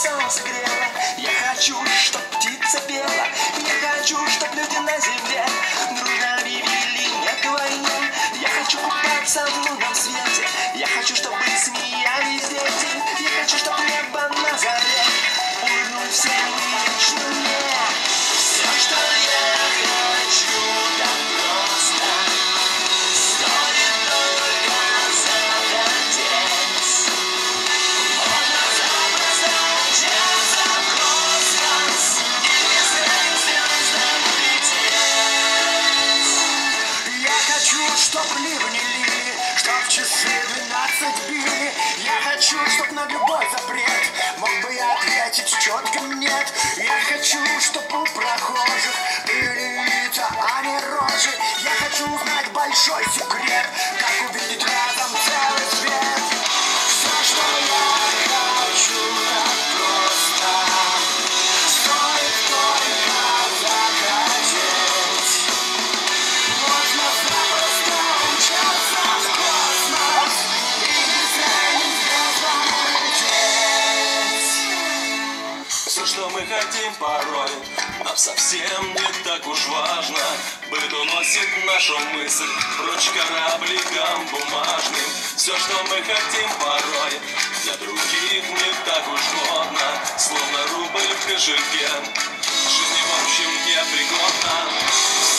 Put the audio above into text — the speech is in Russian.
согрело Я хочу, чтоб птица пела. Я хочу, чтоб люди на земле Дружно объявили не к войне Я хочу купаться в лунном свете. Я хочу, чтобы смеялись дети. Я хочу, чтоб небо на заре. Улыбнулся вечным чтоб ливни лили, чтоб часы двенадцать били. Я хочу, чтоб на любой запрет мог бы я ответить четким нет. Я хочу, чтоб у прохожих были лица, а не рожи. Я хочу узнать большой секрет, как увидеть рядом целый Все, что мы хотим порой, нам совсем не так уж важно. Быт уносит нашу мысль прочь корабликам бумажным. Все, что мы хотим порой, для других не так уж годно. Словно рубль в кошельке, жизни в общем не пригодна.